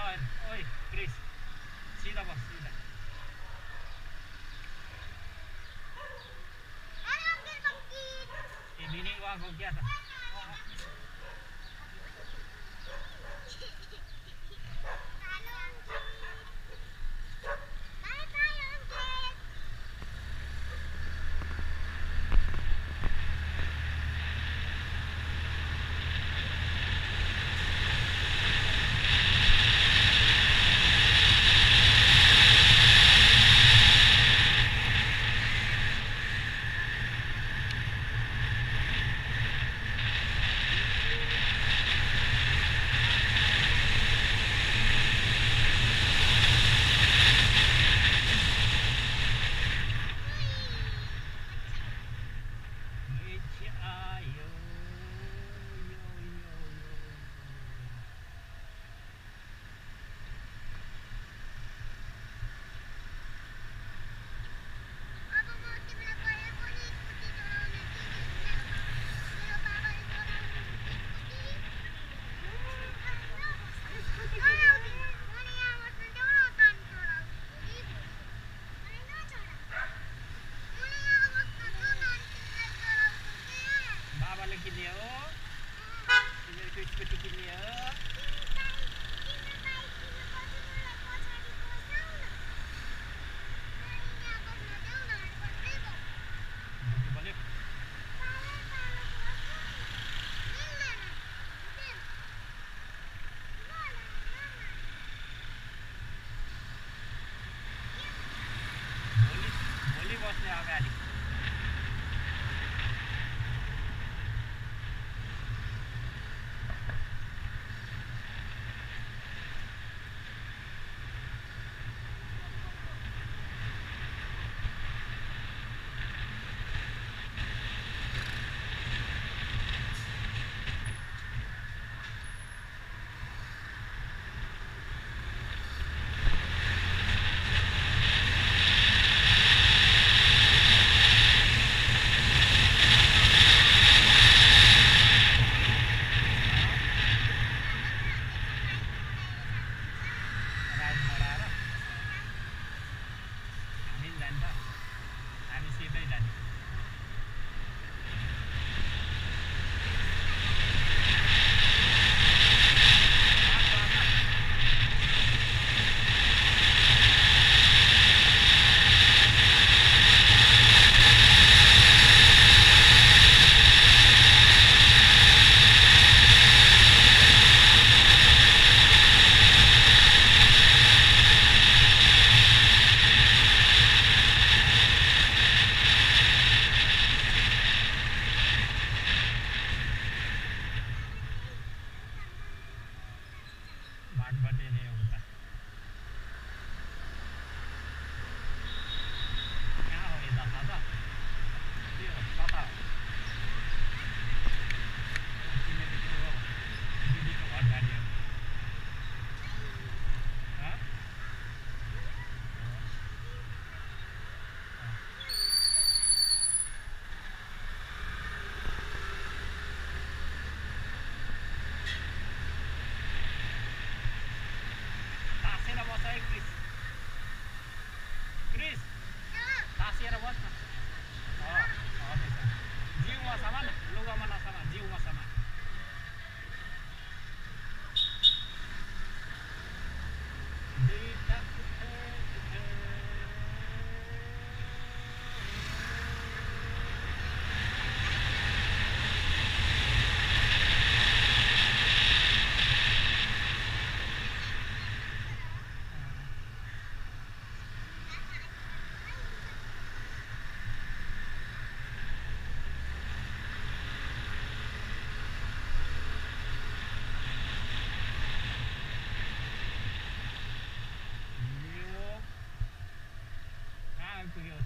No, oye, Chris, sida vos, sida. ¡Ay, no, va a confiar. తాగాలి हामी सिधै जाने।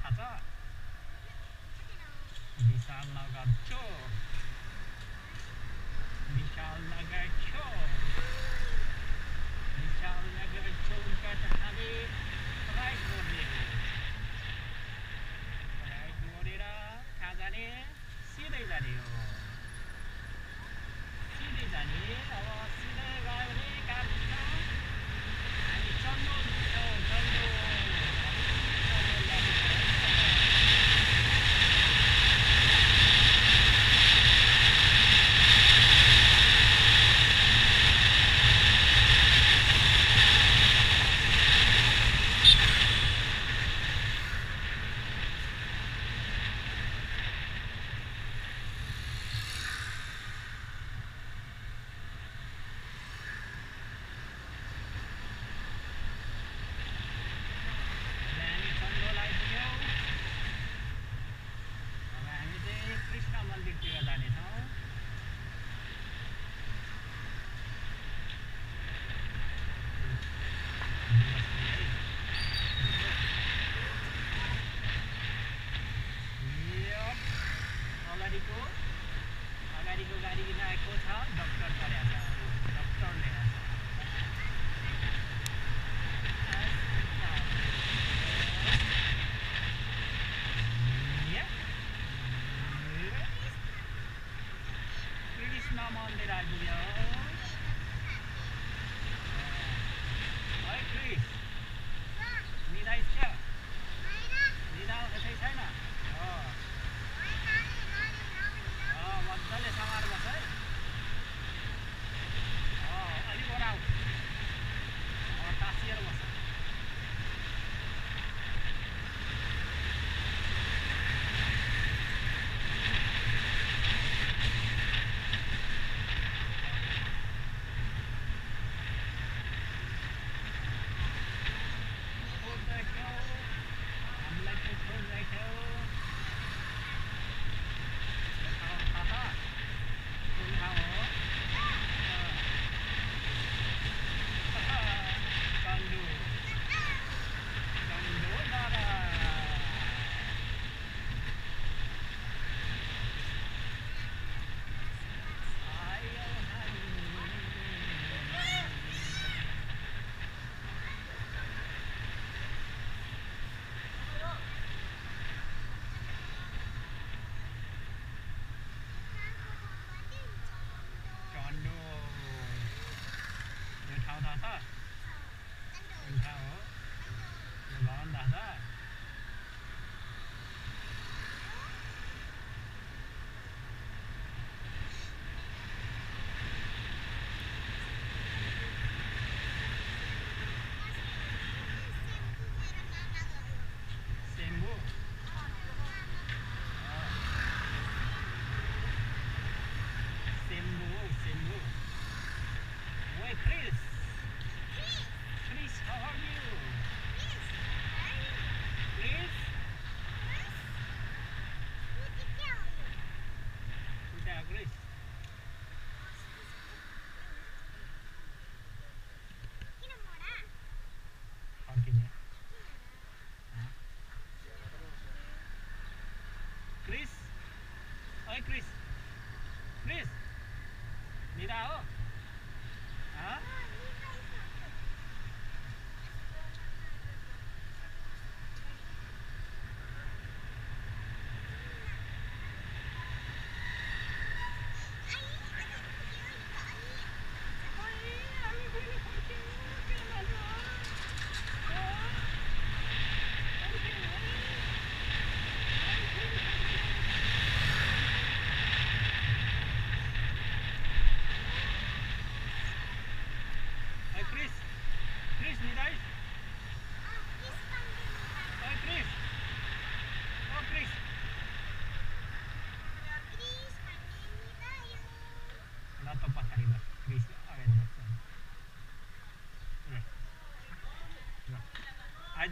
kaca bisa naga cor bisa naga cor bisa naga cor Mm. Chris. Chris. Mira, oh.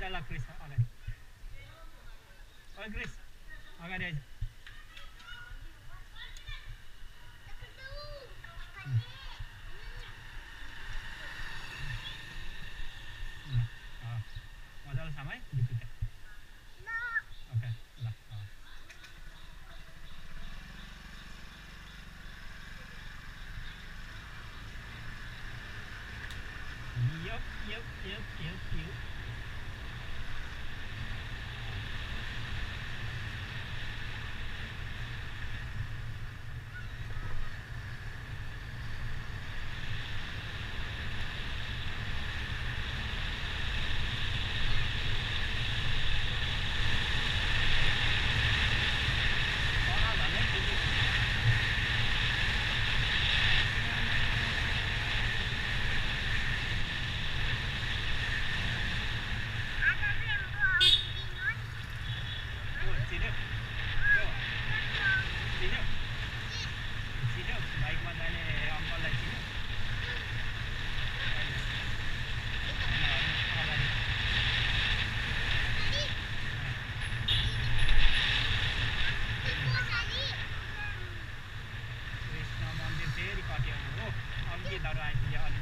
Ay dala Chris agad. Oi, Chris. Agad aja. Udah. Ah. Gitu ya. Oke, udah. Ah. Yup, yup, yup, yup, yup. ดา ID 哦